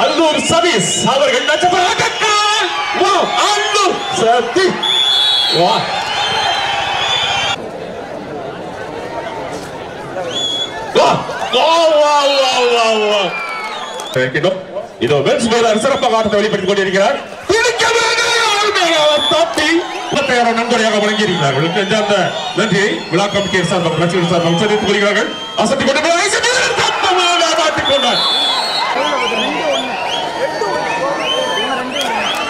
அல்லூர் சதீஷ் அவர்கள் நட்சத்திர ஆட்டக்காரர். வா, அல்லூர் சதீஷ் வா வா வா வா வா வா வா இருக்கின்றோம். இதோ பென்ஸ் மேலாளர் சிறப்பாக ஆட்டத்தை வெளிப்படுத்திக் கொண்டிருக்கிறார் பிடிக்க வேண்டும்! அவர் தப்பி முப்பத்தாயிரம் நன்கொடையாக வழங்கியிருக்கிறார்கள் இந்த அந்த நன்றியை விழா கமிட்டியர் சார்பாக ரசிகர் சார்பாக தெரிவித்துக் கொள்கிறார்கள் அசத்தி கொண்டு போய் ஐசக் வீரர் தப்பமாக மாட்டிக் கொண்டார்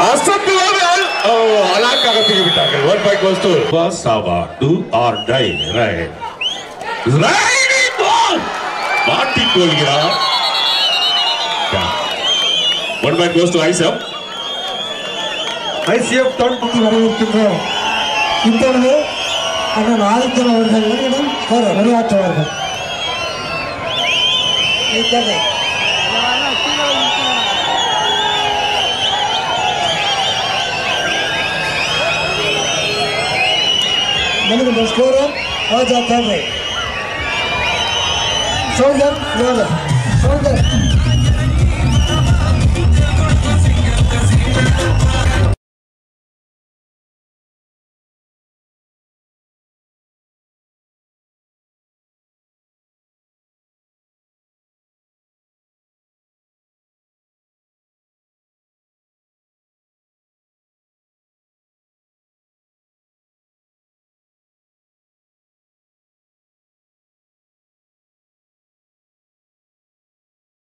அசத்துவார்கள் ஓ அலாக்காக தூக்கி விட்டார்கள் ஒன் பாயிண்ட் கோஸ் டு சாவா do or die right right பால் மாட்டிக் கொள்கிறார் ஒன் பாயிண்ட் கோஸ் டு ஐசப் ஐசிஎஃப் தொண்டை வரவேற்கின்றோம் இப்பொழுது அண்ணன் ஆதித்தன் அவர்கள் என்னிடம் உரையாற்றுவார்கள் మనకు స్కోరు ఆ జాతర సౌందర్ సౌందర్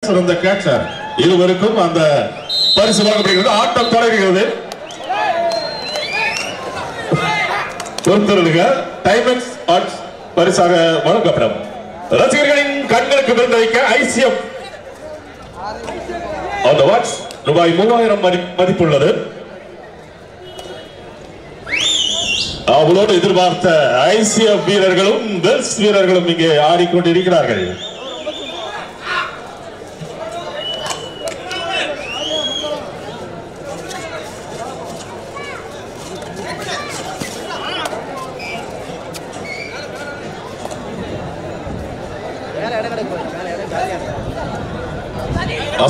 சிறந்த கேட்சர். இருவருக்கும் அந்த பரிசு வழங்கப்படுகிறது. ஆட்டம் தொடங்குகிறது. பொறுத்திருங்க டைமண்ட்ஸ் ஆர்ட்ஸ் பரிசாக வழங்கப்படும். ரசிகர்களின் கண்களுக்கு விருந்து வைக்க ஐசிஎம். அந்த வாட்ச் ரூபாய் மூவாயிரம் மதிப்புள்ளது. அவளோடு எதிர்பார்த்த ஐசிஎஃப் வீரர்களும் வெல்ஸ் வீரர்களும் இங்கே ஆடிக்கொண்டிருக்கிறார்கள்.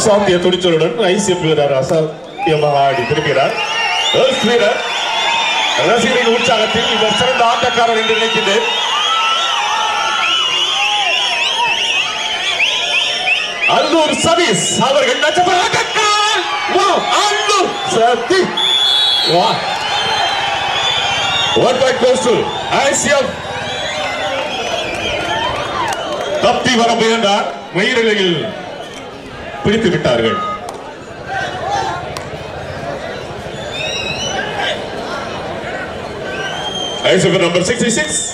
அசாத்திய துணிச்சலுடன் ஐசிஎஃப் வீரர் அசாத்தியமாக ஆடி திரும்பினார். வெல்ஸ் வீரர் ரசிகரின் உற்சாகத்தில் இவர் சிறந்த ஆட்டக்காரர் என்று நினைக்கின்றேன். அல்லூர் சதீஷ் அவர்கள் நட்சத்திர ஆட்டக்காரர். அல்லூர் சதீஷ். வா. One point goes to ICF. தப்பி வர முயன்றார். மயிரிழையில் பிடித்து விட்டார்கள். நம்பர் சிக்ஸ்டி சிக்ஸ்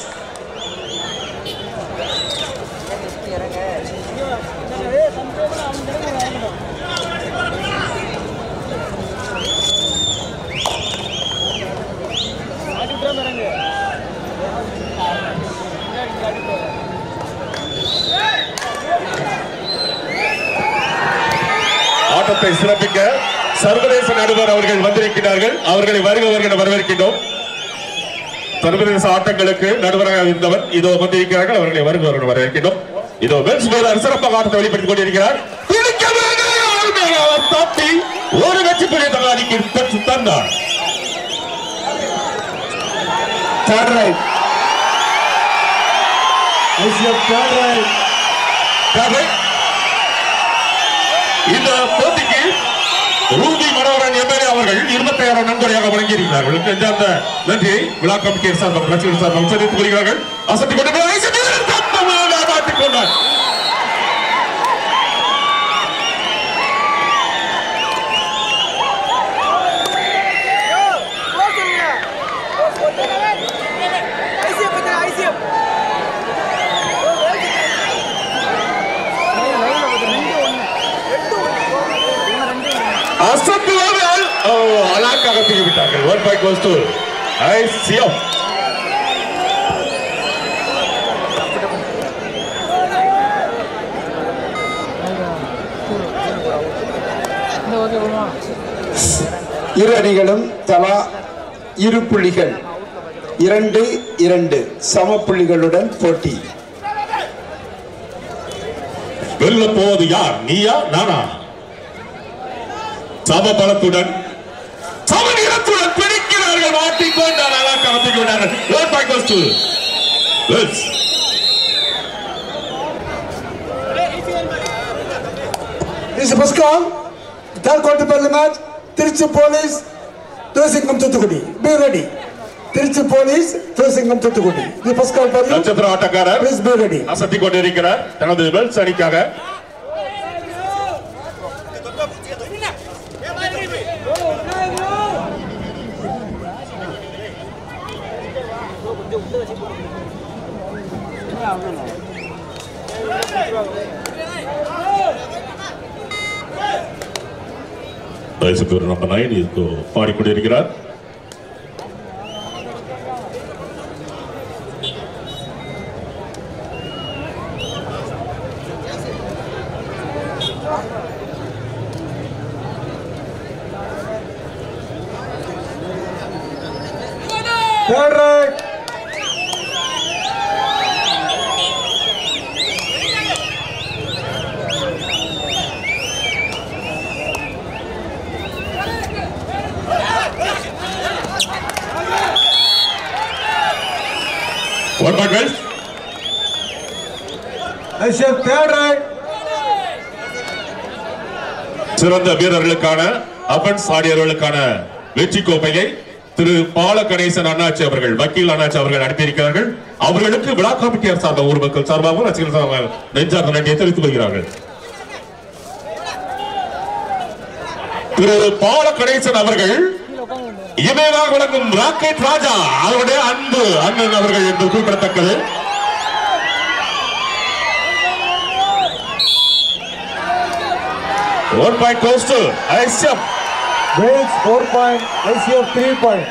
ஆட்டத்தை சிறப்பிக்க சர்வதேச நடுவர் அவர்கள் வந்திருக்கிறார்கள். அவர்களை வருக வருகிற வரவேற்கின்றோம். சர்வதேச ஆட்டங்களுக்கு நடுவராக இருந்தவர் இதோ வந்திருக்கிறார்கள். அவர்களை வருக வருகிற வரவேற்கின்றோம். இதோ சிறப்பாக ஆட்டத்தை வெளிப்படுத்திக் கொண்டிருக்கிறார். தப்பி ஒரு வெற்றி புள்ளி தகாதிக்கு பெற்று தந்தார். Third right. ICF third right. கதை. இந்த ரூபி மனோகரன் எம்எல்ஏ அவர்கள் இருபத்தி ஆறாம் நன்கொடையாக வழங்கியிருக்கிறார்கள். அந்த நன்றியை விழா கமிட்டியர் சார்பாக ரசிகர் சார்பாக தெரிவித்துக் கொள்கிறார்கள். அசத்தி கொண்டு போய் ஐசக் வீரர் தப்பமாக மாட்டிக் கொண்டார் அசத்துவார்கள் அலாக்காக தூக்கி விட்டார்கள் one point goes to ICM இரு அணிகளும் தலா இரு புள்ளிகள். இரண்டு இரண்டு. சம புள்ளிகளுடன் போட்டி. வெல்ல போவது யார்? நீயா நானா? சமபலத்துடன் சமநிறத்துடன் பிடிக்கிறார்கள் மாட்டிக்கொண்டு அழகாக கலந்து கொண்டார்கள் One point goes to Wells. This is first call. Third quarter bell match. Tiruchi Police, Thosingam Thuthukudi. Be ready. Tiruchi Police, Thosingam Thuthukudi. The first call for you. நட்சத்திர ஆட்டக்காரர் Please be ready. அசத்திக் கொண்டிருக்கிறார் தனது Wells அணிக்காக வயசு பேர் number nine இப்போ பாடிக்கொண்டிருக்கிறார் Third right. One point Wales I say third right. சிறந்த வீரர்களுக்கான அபன்ஸ் ஆடியர்களுக்கான வெற்றி கோப்பையை திரு பால கணேசன் அண்ணாச்சி அவர்கள் வக்கீல் அண்ணாச்சி அவர்கள் அனுப்பியிருக்கிறார்கள். அவர்களுக்கு விழா கமிட்டியார் சார்ந்த ஊர் மக்கள் சார்பாகவும் ரசிகர் சார்பாக நெஞ்சார்ந்த நன்றியை தெரிவித்துக் கொள்கிறார்கள். திரு பால கணேசன் அவர்கள் இமேவாக விளங்கும் ராக்கெட் ராஜா அவருடைய அன்பு அண்ணன் அவர்கள் என்று குறிப்பிடத்தக்கது. One point goes to ICM Wales four point. ICF three point.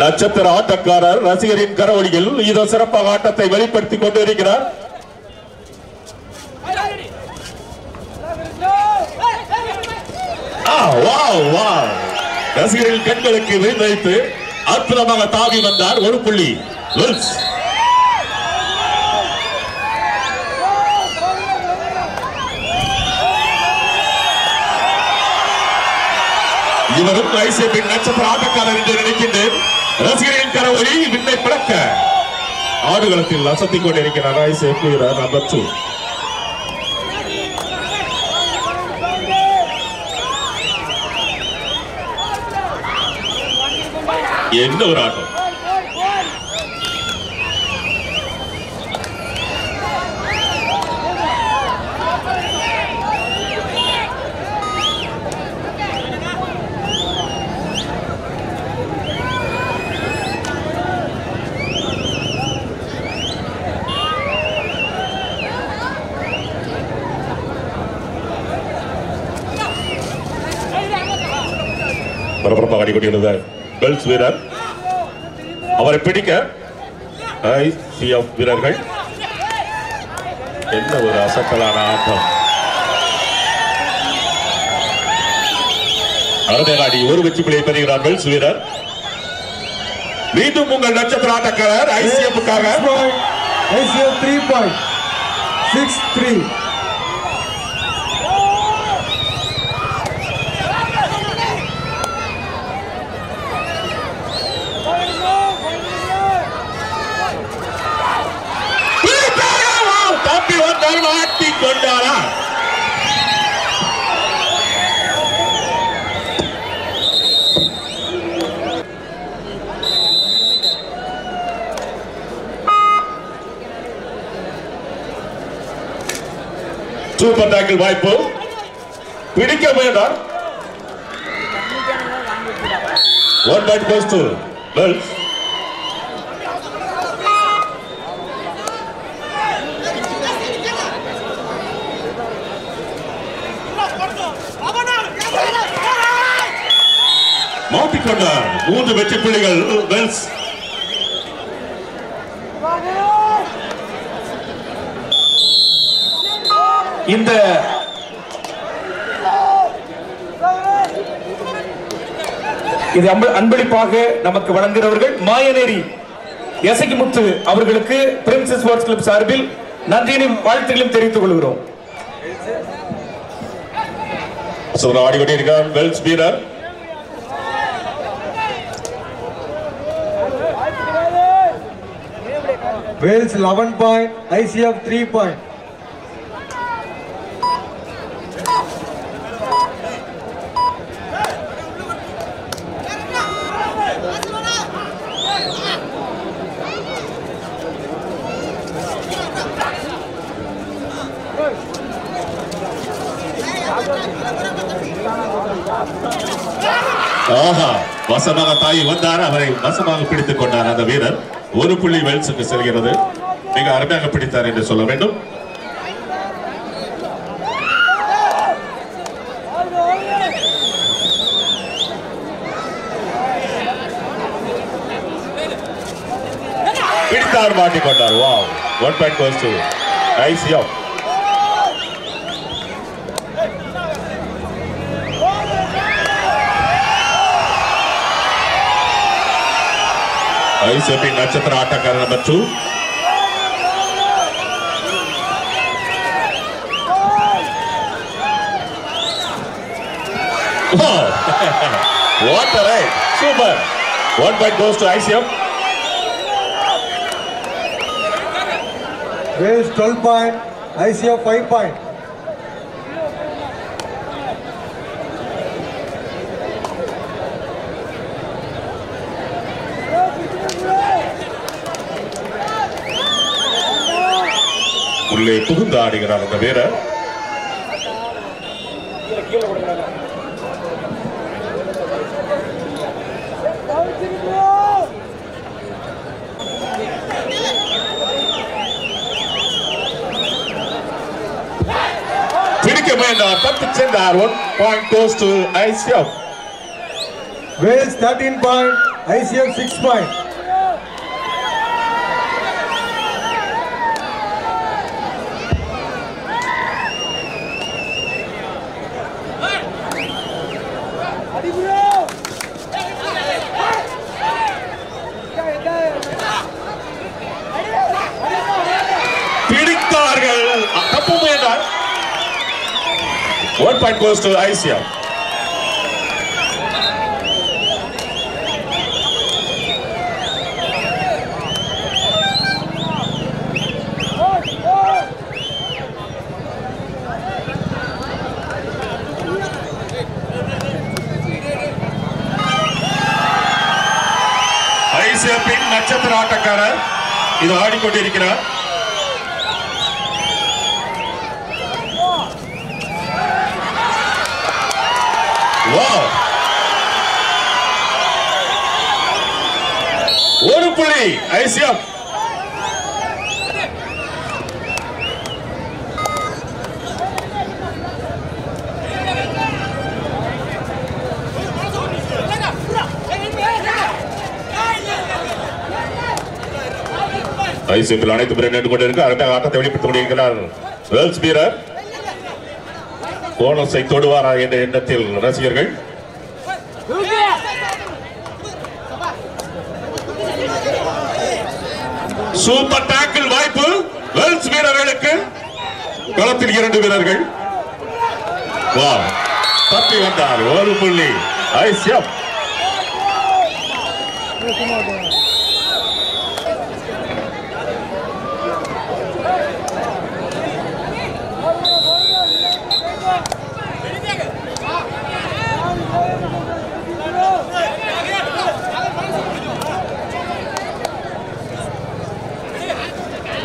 நட்சத்திர ஆட்டக்காரர் ரசிகரின் கரவொலியில் இதோ சிறப்பாக ஆட்டத்தை வெளிப்படுத்திக் கொண்டிருக்கிறார். ரசிகரின் கண்களுக்கு விழுந்து அற்புதமாக தாவி வந்தார் ஒரு புள்ளி வில்ஸ். இவரும் ஐசிபியின் நட்சத்திர ஆட்டக்காரர் என்று நினைக்கின்றேன். ரசிகரின் கரவொலி விண்ணை பிளக்க. ஆடுகளத்தில் அசத்திக் கொண்டிருக்கிறார் ஐசிபி நம்பர் டூ என்ன ஒரு ஆட்டம்? பரபரப்பாக பெல்ஸ் வீரர். அவரை பிடிக்க ஐசிஎஃப் வீரர்கள். என்ன ஒரு அசத்தலான ஆட்டம். அருமையாடி ஒரு வெற்றி பிள்ளை பெறுகிறார் பெல்ஸ் வீரர். மீண்டும் உங்கள் நட்சத்திர ஆட்டக்காரர் ஐசிஎஃப்காக ICF three point six three Six three. தப்பி வந்தால் மாட்டிக் கொண்டாரா சூப்பர் டேக்கிள் வாய்ப்பு பிடிக்க வேண்டாம் one point goes to Wales மாட்டிக்கொண்டார் மூன்று வெற்றி புள்ளிகள் வெல்ஸ் இந்த இது அன்ப- அன்பளிப்பாக நமக்கு வழங்குகிறவர்கள் மாயநேரி எசகிமுத்து அவர்களுக்கு பிரின்சஸ் ஸ்போர்ட்ஸ் கிளப் சார்பில் நன்றியினையும் வாழ்த்துக்களையும் தெரிவித்துக் கொள்கிறோம் சூப்பர் ஆடிக்கொண்டிருக்கிறார் வெல்ஸ் வீரர் Wales 11 point, ICF 3 point. ஆஹா வசமாக தாய் வந்தார். அவரை வசமாக பிடித்துக் கொண்டார் அந்த வீரர். ஒரு புள்ளி வெல்ஸுக்கு செல்கிறது. மிக அருமையாக பிடித்தார் என்று சொல்ல வேண்டும். பிடித்தார் மாட்டிக்கொண்டார் வா ஒன் பாயிண்ட் கோஸ் டு ஐசியா ಐಸಿಎಂಪಿ ನಕ್ಷತ್ರ ಆಟಗಾರ number two what a ride! Super! One point goes to ICM. Raise 12 point, ICF 5 point. உள்ளே புகுந்து ஆடுகிறார் அந்த வீரர். பிடிக்க முயன்றார். தப்பிச் சென்றார். One point goes to ICM Wales 13 point, ICF 6 point. பிடித்தார்கள் தப்பு முயன்றார் one point goes to ICM ஐசிஎஃபின் நட்சத்திர ஆட்டக்காரர் இது ஆடிக்கொண்டிருக்கிறார். ஒரு புள்ளி ஐசிஎம். ஐசிஎஃபில் அனைத்து பேரும் நின்று கொண்டிருக்க அருமையாக ஆட்டத்தை வெளிப்படுத்த கொண்டிருக்கிறார் வேர்ல்ஸ் வீரர். போனஸை தொடுவாரா என்ற எண்ணத்தில் ரசிகர்கள்? சூப்பர் டாக்கிள் வாய்ப்பு. வேல்ஸ் வீரர்களுக்கு. களத்தில் இரண்டு வீரர்கள். வா தப்பி வந்தார். ஒரு புள்ளி. ஐசியம்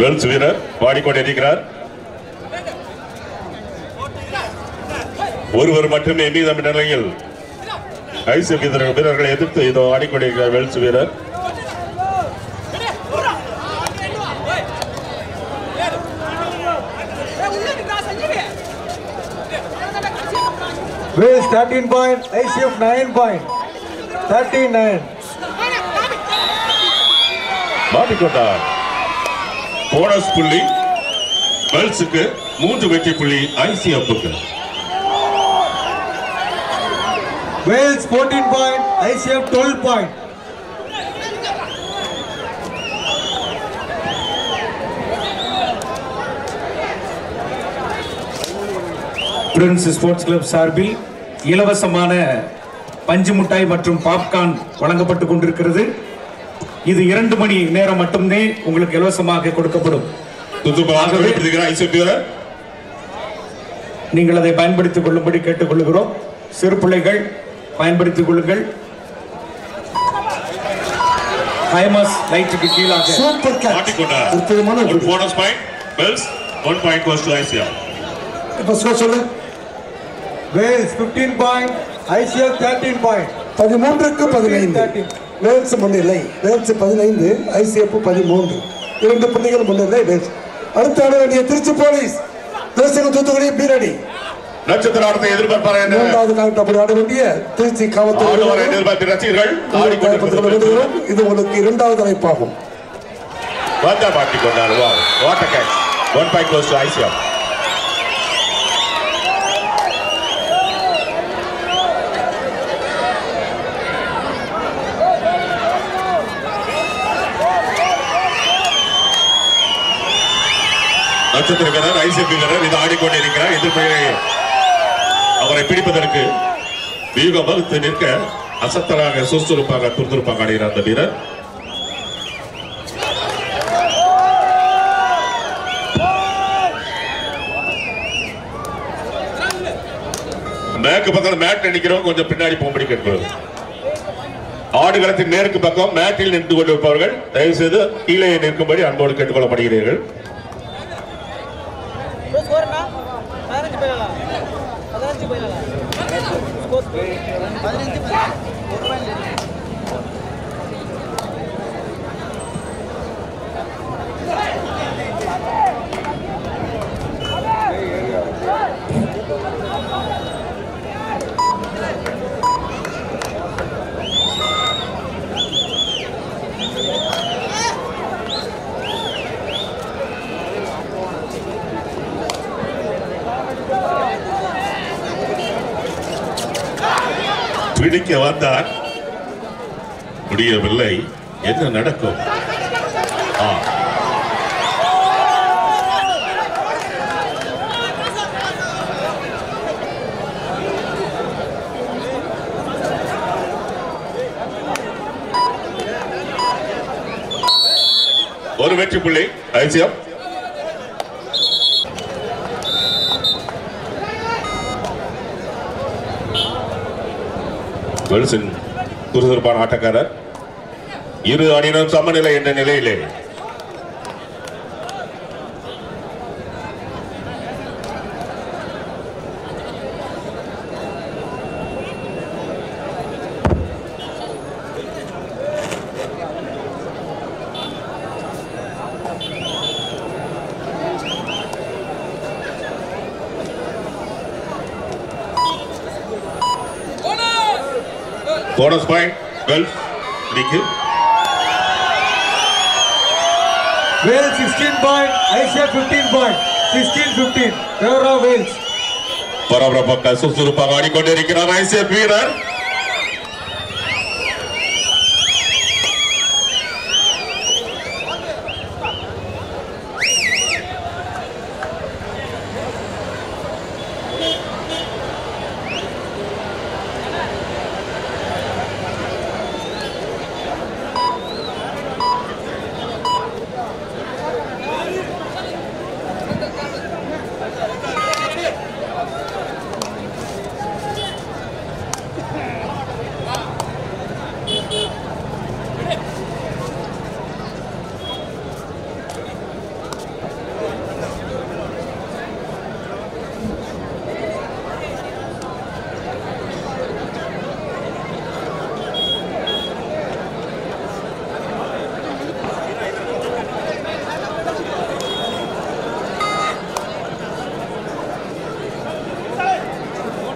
வேல்ஸ் வீரர் பாடிக்கொண்டிருக்கிறார் ஒருவர் மட்டுமே மீதம் நிலையில் ஐசி வீரர்கள் வீரர்களை எதிர்த்து இதோ ஆடிக்கொண்டிருக்கிறார் வேல்ஸ் வீரர் Wales 13 point, ICF 9 point. 39. மாட்டிக்கொண்டார் போனஸ் புள்ளி வேல்ஸுக்கு மூன்று வெற்றி புள்ளி ஐசிஎஃப்க்கு Wales 14 point, ICF 12 point. Prince Sports Club சார்பில் இலவசமான பஞ்சு மிட்டாய் மற்றும் பாப்கார்ன் வழங்கப்பட்டு கொண்டிருக்கிறது இது இரண்டு மணி நேரம் மட்டுமே உங்களுக்கு இலவசமாக கொடுக்கப்படும். நீங்கள் அதை பயன்படுத்திக் கொள்ளும்படி கேட்டுக்கொள்கிறோம். சிறு பிள்ளைகள் பயன்படுத்திக் கொள்ளுங்கள். ஹைமாஸ் லைட்டுக்கு கீழாக. சூப்பர் மாட்டிக்கொண்டார் அற்புதமான ஒரு bonus point Wales one point goes to ICF இப்போ ஸ்கோர் சொல்லு. Wales 15 point, ICF 13 point. பதிமூன்றுக்கு பதினைந்து. வேல்ஸ் முன்னிலை வேல்ஸ் பதினைந்து ஐசிஎஃப் பதிமூன்று. இரண்டு புள்ளிகள் முன்னிலை வேல்ஸ். அடுத்து ஆட வேண்டிய திருச்சி போலீஸ் தேசியம் தூத்துக்குடி பீரடி. நட்சத்திர ஆட்டத்தை எதிர்பார்ப்பார் என்ற மூன்றாவது காலத்து அப்படி ஆட வேண்டிய திருச்சி காவல்துறை எதிர்பார்த்து ரசிகர்கள் இது உங்களுக்கு இரண்டாவது அழைப்பாகும். வந்தா மாட்டிக்கொண்டார் what catch. One point goes to ICF நட்சத்திர வீரர் ஐசிபி வீரர் இது ஆடிக்கொண்டிருக்கிறார். எதிர்ப்பை அவரை பிடிப்பதற்கு வியூகம் வகுத்து நிற்க அசத்தலாக சுறுசுறுப்பாக துருதுருப்பாக ஆடுகிறார் அந்த வீரர். மேற்கு பக்கம் மேட் நினைக்கிறோம் கொஞ்சம் பின்னாடி போகும்படி கேட்கிறது ஆடுகளத்தின் மேற்கு பக்கம் மேட்டில் நின்று கொண்டிருப்பவர்கள் தயவு செய்து கீழே நிற்கும்படி அன்போடு கேட்டுக்கொள்ளப்படுகிறீர்கள் ஸ்கோர் என்ன பதினஞ்சு போயிடல பதினஞ்சு போயிடல ஸ்கோர் பதினஞ்சு ஒரு பாயிண்ட் பிடிக்க வந்தார் முடியவில்லை. என்ன நடக்கும்? ஒரு வெற்றி புள்ளி. ஐசியம் வெல்சன் துருதுருப்பான ஆட்டக்காரர். இரு அணியினரும் சமநிலை என்ற நிலையிலே போனஸ் பாயிண்ட் கல்ஃப் இன்னைக்கு Wales 16 point, ICF 15 point. 16 15. Favor of Wales. பரபரப்பாக சுறுசுறுப்பாக ஆடிக்கொண்டிருக்கிறார் ஐசிஎஃப்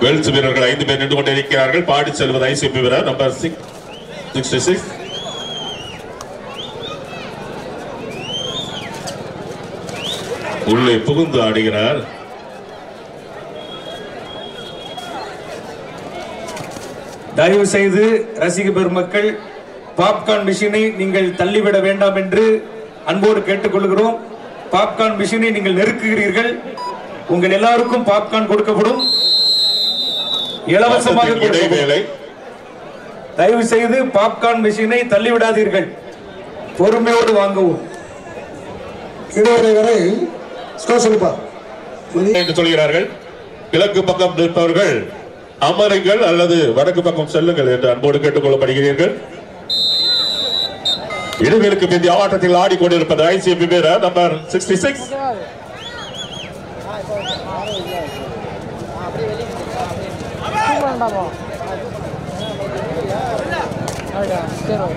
வெல்ஸ் வீரர்கள் ஐந்து பேர் நின்று கொண்டிருக்கிறார்கள். பாடி செல்வது ஐசிபி வீரர் நம்பர் சிக்ஸ் சிக்ஸ்டி சிக்ஸ் உள்ளே புகுந்து ஆடுகிறார். தயவு செய்து ரசிக பெருமக்கள் பாப்கார்ன் மிஷினை நீங்கள் தள்ளிவிட வேண்டாம் என்று அன்போடு கேட்டுக்கொள்கிறோம். பாப்கார்ன் மிஷினை நீங்கள் நெருக்குகிறீர்கள். உங்கள் எல்லாருக்கும் பாப்கார்ன் கொடுக்கப்படும். இலவசமாக. இடைவேளை தயவு செய்து பாப்கார்ன் மெஷினை தள்ளி விடாதீர்கள் பொறுமையோடு வாங்கவும். இடைவெளி வரை ஸ்கோர் சொல்லுப்பா. என்று சொல்கிறார்கள். கிழக்கு பக்கம் நிற்பவர்கள் அமருங்கள் அல்லது வடக்கு பக்கம் செல்லுங்கள் என்று அன்போடு கேட்டுக்கொள்ளப்படுகிறீர்கள். இடைவேளுக்கு பிந்தைய ஆட்டத்தில் ஆடிக்கொண்டிருப்பது ஐசிஎபி வீரர் நம்பர் சிக்ஸ்டி சிக்ஸ் வேண்டாமா சரி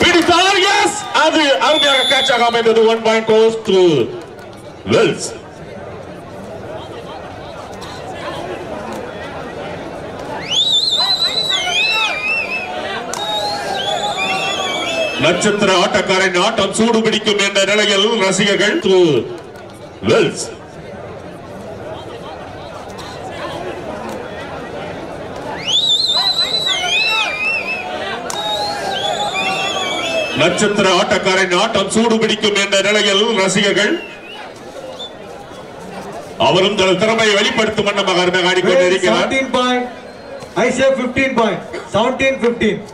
பிடித்தார் எஸ் அது அருமையாக கேட்சாக அமைந்தது one point goes to Wales நட்சத்திர ஆட்டக்காரன் ஆட்டம் சூடு பிடிக்கும் என்ற நிலையில் ரசிகர்கள் டு வெல்ஸ் நட்சத்திர ஆட்டக்காரன் ஆட்டம் சூடு பிடிக்கும் என்ற நிலையில் ரசிகர்கள் அவரும் தனது திறமையை வெளிப்படுத்தும் வண்ணமாக அருமையாக ஆடிக்கொண்டிருக்கிறார். 17 ஐ சே 15 பாயிண்ட் 17 15.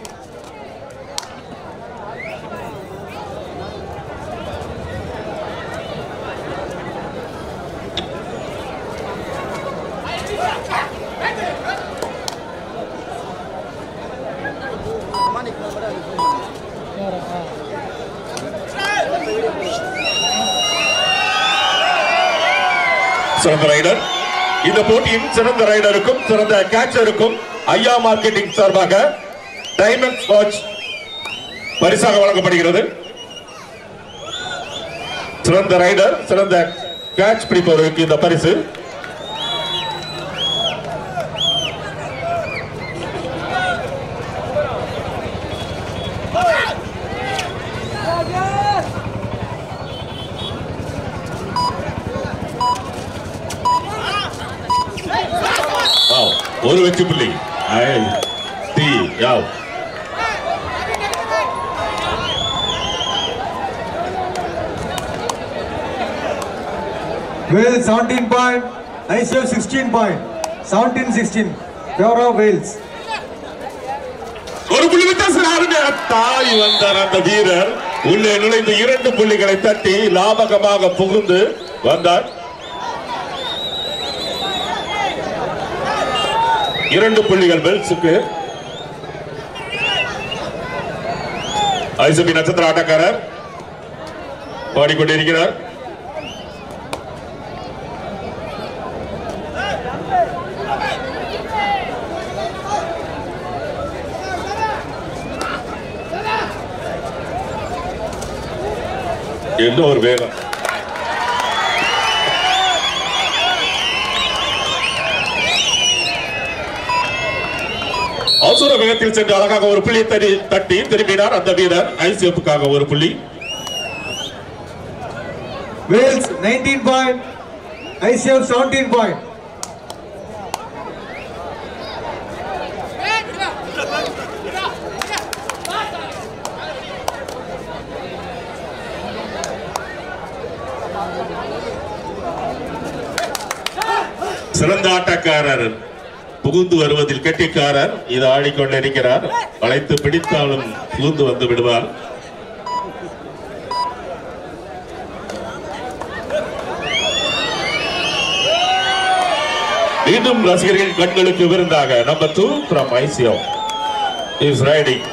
சிறந்த ரைடர் இந்த போட்டியின் சிறந்த ரைடருக்கும் சிறந்த கேட்சருக்கும் ஐயா மார்க்கெட்டிங் சார்பாக டைமண்ட் வாட்ச் பரிசாக வழங்கப்படுகிறது. சிறந்த ரைடர் சிறந்த கேட்ச் பிடிப்பவருக்கு இந்த பரிசு. ஒரு வெற்றி புள்ளி ஐ, டி, யாவ். Wales 17 point. ICF 16 point. 17 16. Favor of Wales. ஒரு புள்ளி வித்தியாசம் தாய் வந்தார் அந்த வீரர் உள்ளே நுழைந்து இரண்டு புள்ளிகளை தட்டி லாபகமாக புகுந்து வந்தார் இரண்டு புள்ளிகள் பெல்ஸுக்கு ஐசபி நட்சத்திர ஆட்டக்காரர் பாடிக்கொண்டிருக்கிறார். என்ன ஒரு வேகம்? வேகத்தில் சென்று அழகாக ஒரு புள்ளி தடி தட்டி திரும்பினார் அந்த வீரர் ஐசிஎஃப்காக ஒரு புள்ளி Wales 19 point. ICF 17 point. சிறந்த ஆட்டக்காரர் புகுந்து வருவதில் கெட்டிக்காரர் இது ஆடிக்கொண்டிருக்கிறார். வளைத்து பிடித்தாலும் புகுந்து வந்து விடுவார். மீண்டும் ரசிகர்கள் கண்களுக்கு விருந்தாக நம்பர் டூ ஃப்ரம் ஐசியோ இஸ் ரைடிங்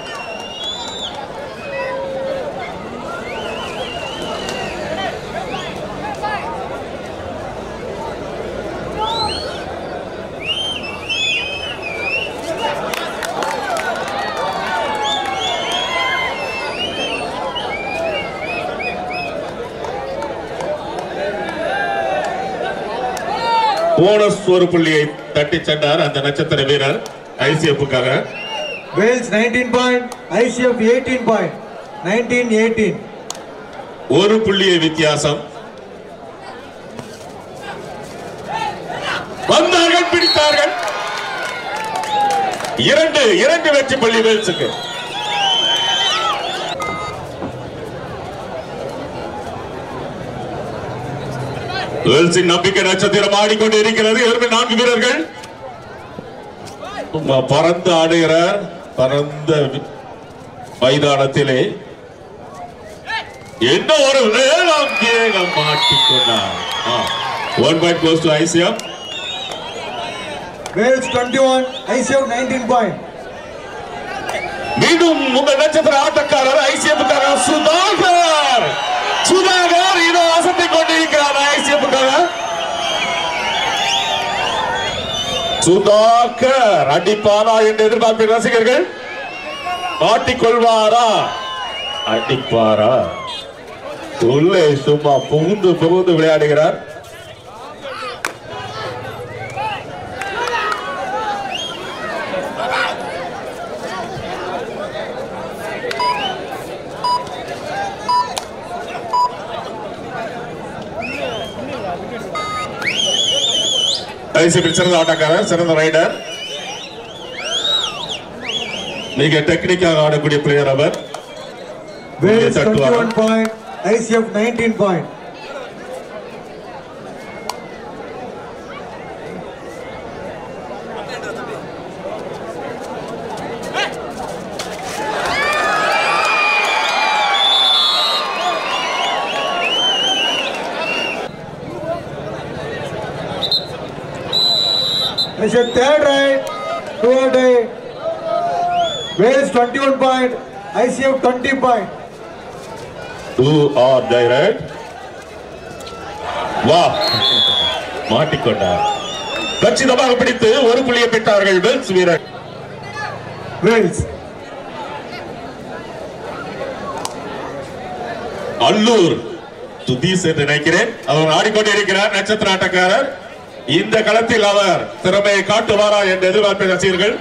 போனஸ் ஒரு புள்ளியை தட்டி சென்றார் அந்த நட்சத்திர வீரர் ஐசிஎஃப்காக Wales 19 point. ICF 18 point. 19 18. ஒரு புள்ளியை வித்தியாசம் வந்தார்கள் பிடித்தார்கள் இரண்டு இரண்டு வெற்றி புள்ளி வேல்ஸுக்கு வேல்ஸின் நம்பிக்கை நட்சத்திரம் ஆடிக்கொண்டு இருக்கிறது இவர்கள் நான்கு வீரர்கள். பறந்து ஆடுகிறார் பறந்த மைதானத்திலே என்ன ஒரு வேகம் வேகம் மாட்டிக்கொண்டார். One point goes to ICM Wales 21, ICF 19 point. மீண்டும் உங்கள் நட்சத்திர ஆட்டக்காரர் ஐசிஎஃப்காக சுதாகர். சுதாகர் இதோ அசத்திக் கொண்டிருக்கிறார் ஐசிஎஃப்காக சுதாகர் அடிப்பாரா என்று எதிர்பார்ப்பின் ரசிகர்கள்? மாட்டிக்கொள்வாரா அடிப்பாரா? உள்ளே சும்மா புகுந்து புகுந்து விளையாடுகிறார். ஐசிபில் சிறந்த ஆட்டக்காரர் சிறந்த ரைடர். மிக டெக்னிக்காக ஆடக்கூடிய பிளேயர் அவர். Wales தட்டுவாரா? 21 point, ICF 19 point. ICF third right, two day. Wales 21 point, ICF 20 point. Do or direct வா மாட்டிக்கொண்டார் கச்சிதமாக பிடித்து ஒரு புள்ளியை பெற்றார்கள் வெல்ஸ் வீரர் Wales. அல்லூர் சுதீஷ் என்று நினைக்கிறேன் அவர் ஆடிக்கொண்டிருக்கிறார் நட்சத்திர ஆட்டக்காரர் இந்த களத்தில் அவர் திறமையை காட்டுவாரா என்று எதிர்பார்ப்பை ரசிகர்கள்.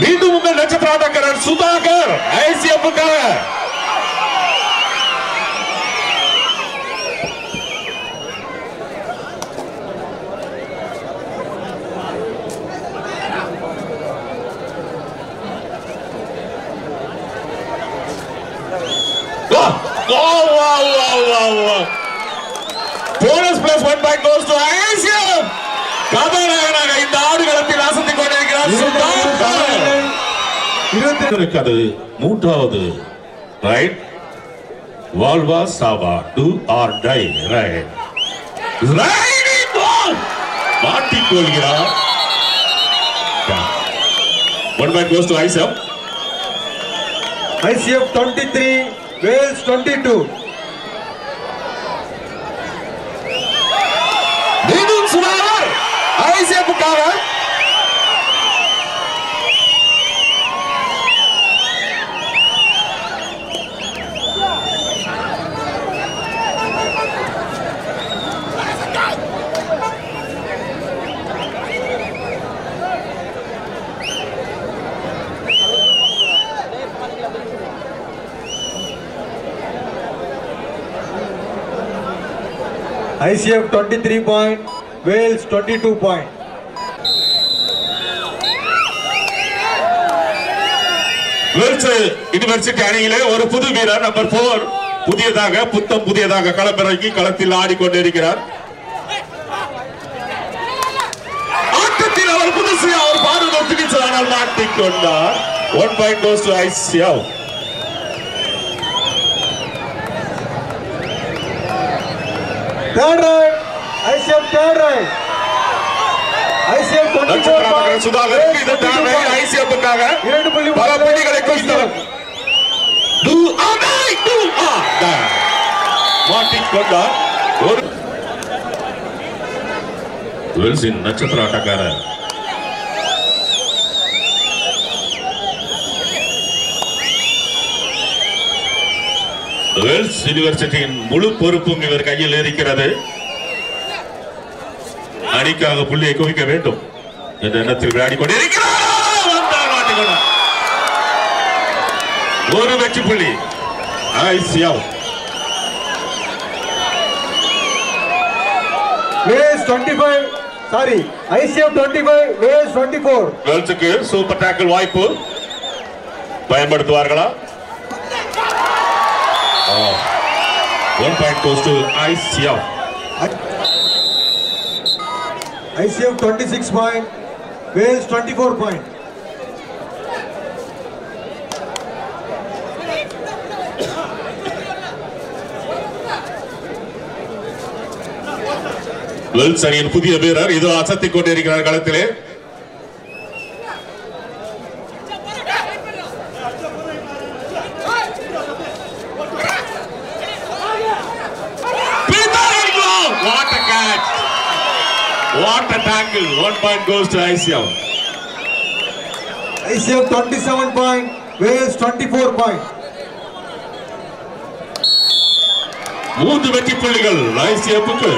மீண்டும் உங்கள் நட்சத்திர ஆட்டக்காரர் சுதாகர் ஐசிஎஃப்காக வா வா வா வா வா வா bonus plus one point goes to ICF கதாநாயகனாக இந்த ஆடுகளத்தில் அசத்திக் கொண்டிருக்கிறார் சுதாகர் இருபத்தி இருக்காது மூன்றாவது. ரைட் வால்வா சாவா do or die right riding பால் மாட்டிக்கொள்கிறார் one point goes to ஐசப் ICF twenty three Wales twenty two Sudhakar ஐசிஎஃப்காக ICF 23 point, Wales 22 point. Wales university அணியிலே ஒரு புது வீரர் நம்பர் போர் புதியதாக புத்தம் புதியதாக களமிறங்கி களத்தில் ஆடிக்கொண்டிருக்கிறார் ஆட்டத்தில் அவர் புதுசு அவர் பாடுவது பிடிச்சு ஆனால் மாட்டிக்கொண்டார் ஒன் பாயிண்ட் கோஸ் டு ஐசியாவ் Third right, ICF third right. ICF 24 நட்சத்திரமாக point, சுதாகருக்கு இது Wales 22 தேவை point. ஐசிஎஃப்காக இரண்டு புள்ளி பல புள்ளிகளை குவித்தவர் ICF. Do or die, do or die. மாட்டிக்கொண்டார் ஒரு வெல்ஸின் நட்சத்திர ஆட்டக்காரர் வேல்ஸ் யூனிவர்சிட்டியின் முழு பொறுப்பும் இவர் கையில் இருக்கிறது. அணிக்காக புள்ளியை குவிக்க வேண்டும் என்ற எண்ணத்தில் விளையாடி ஒரு வெற்றி புள்ளி. ஐசியாவும் மேஸ் 25 சாரி ஐசிஎஃப் 25 மேஸ் 24 வேல்ஸுக்கு சூப்பர் வாய்ப்பு. பயன்படுத்துவார்களா? One point goes to ICM ICF 26 point, Wales 24 point. Wales அணியின் புதிய வீரர். இதோ அசத்திக் கொண்டிருக்கிறார் களத்திலே. What a tackle! One point goes to ICM. ICF 27 point, Wales 24 point. மூன்று வெற்றி புள்ளிகள் ஐசிஎஃப்க்கு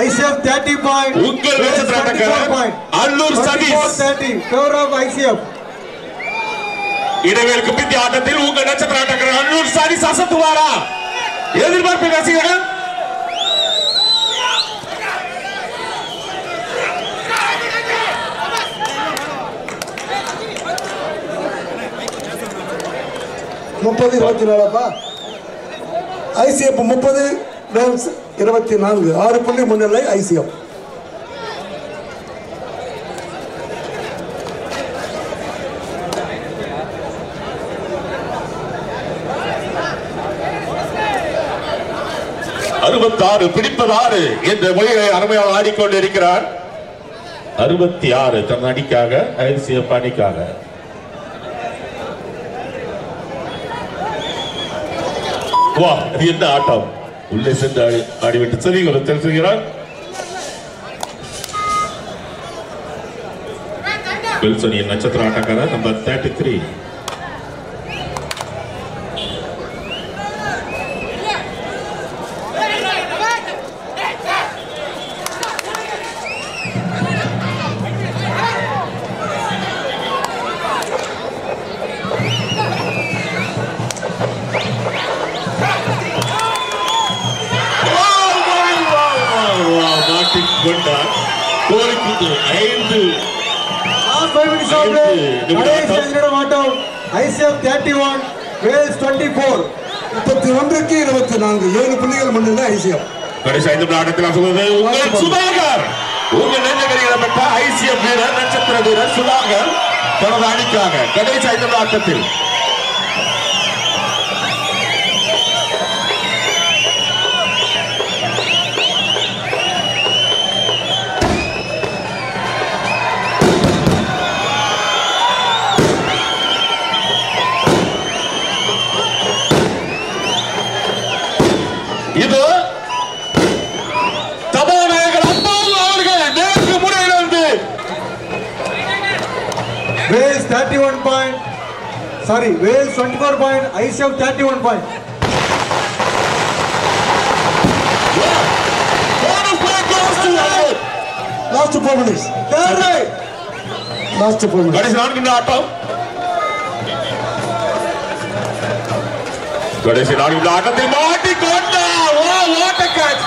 ICF 30 point, உங்கள் Wales நட்சத்திர 24 ஆட்டக்காரர் point. Allur 24 Satish 30, favor of ICF. இடைவேளுக்கு பிந்தைய ஆட்டத்தில் உங்கள் நட்சத்திர ஆட்டக்காரர் அல்லூர் சதீஷ் அசத்துவாரா எதிர்பார்ப்பு ரசிகர்கள் முப்பது இருபத்தி நாலாப்பா ஐசிஎஃப் முப்பது வேல்ஸ் இருபத்தி நான்கு. ஆறு புள்ளி முன்னிலை ஐசிஎஃப் அறுபத்தாறு பிடிப்பதாறு என்ற மொழியை அருமையாக ஆடிக்கொண்டிருக்கிறார். அறுபத்தி ஆறு தன் அணிக்காக ஐசிஎஃப் அணிக்காக. வா. இது என்ன ஆட்டம்? உள்ளே சென்று ஆடி ஆடிவிட்டு சரிகளும் செலுத்துகிறார் வில்சனியின் நட்சத்திர ஆட்டக்காரர் நம்பர் தேர்ட்டி த்ரீ ஐசிஎஃப் கடைசி ஐந்து நிமிட ஆட்டத்தில் அசுவது உங்கள் சுதாகர். உங்கள் நெஞ்சகரியில் பெற்ற ஐசிஎஃப் வீரர் நட்சத்திர வீரர் சுதாகர். தனது அணிக்காக கடைசி ஐந்து ஆட்டத்தில். Point goes to Ahmed. Last four minutes Third right. Last four minutes கடைசி நான்கு நிமிட ஆட்டம் கடைசி நான்கு நிமிட ஆட்டத்தில் மாட்டிக்கொண்டா ஓ ஓட்ட catch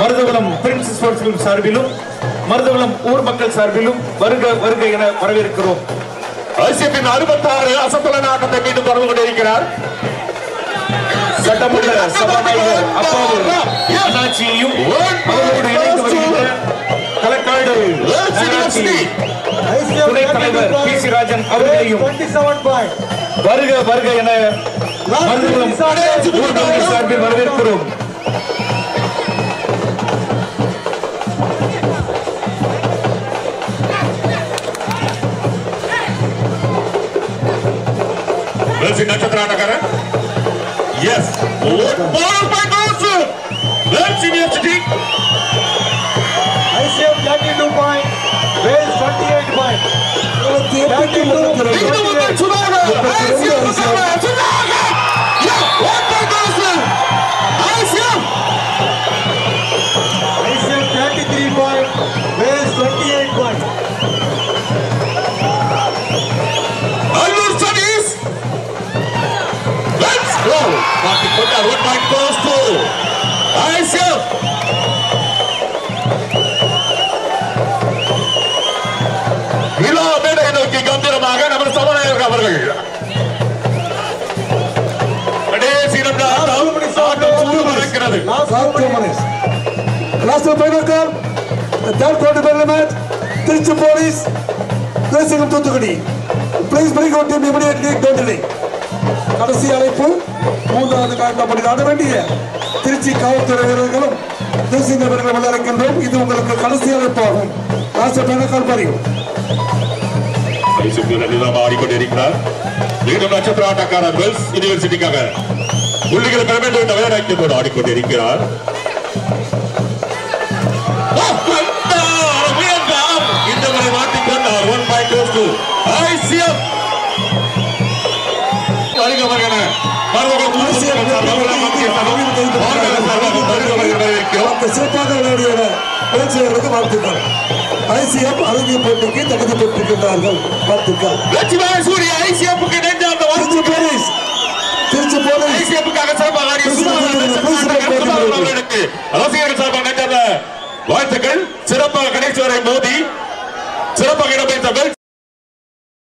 Maruthakulam Prince Sports Club சார்பிலும் மருதகுளம் ஊர் மக்கள் சார்பிலும் வருக வருக என வரவேற்கிறோம் ஐசிஎஃபின் அறுபத்தாறு அசத்தலன் ஆட்டத்தை மீண்டும் தொடர்ந்து கொண்டிருக்கிறார் சட்டமன்ற சபாநாயகர் அப்பாவு அண்ணாச்சியையும் ICF துணைத் தலைவர் 32 பி சி ராஜன் அவர்களையும் 27 point. வருக வருக என சார்பில் வரவேற்கிறோம் வெல்சி நட்சத்திர ஆட்டக்காரர் எஸ் பால் பை goes வெல்சி university ICF 32 point, Wales 28 point. இருபத்தி எட்டுக்கு முப்பத்தி ரெண்டு Martin Butter und the third quarter tournament, Trichy Police, Dressing Tutukudi. Please bring your team immediately, don't delay. கடைசி அழைப்பு மூன்றாவது காட்டப்படி ஆட வேண்டிய திருச்சி காவல்துறை வீரர்களும் தேசிய வீரர்களும் விளையாடுகின்றோம் இது உங்களுக்கு கடைசி அழைப்பாகும் ராசபேன கல்பரி ஆடிக்கொண்டிருக்கிறார் மீண்டும் நட்சத்திர ஆட்டக்காரர் வெல்ஸ் யூனிவர்சிட்டிக்காக புள்ளிகளை பெற வேண்டும் என்ற வேலைக்கத்தோடு ஆடிக்கொண்டிருக்கிறார் இந்த முறை மாட்டிக்கொண்டார் ஒன் பாயிண்ட் சிறப்பாக விளையாடிய பேச்சுகளுக்கு வாழ்த்துக்கள் ஐசிஎம் அழகிய போட்டிக்கு தகுதி பெற்றிருக்கின்றார்கள் வாழ்த்துக்கள் லட்சுமண சூரிய ஐசிஎஃப்க்கு நெஞ்சு அந்த திருச்சி போலீஸ் திருச்சி போலீஸ் ஐசிஎஃப்க்காக சார்பாக ஆடிய அவர்களுக்கு ரசிகர்கள் சார்பாக நெஞ்சார்ந்த வாழ்த்துக்கள் சிறப்பாக கடைசி வரை மோதி சிறப்பாக இடம்பெற்ற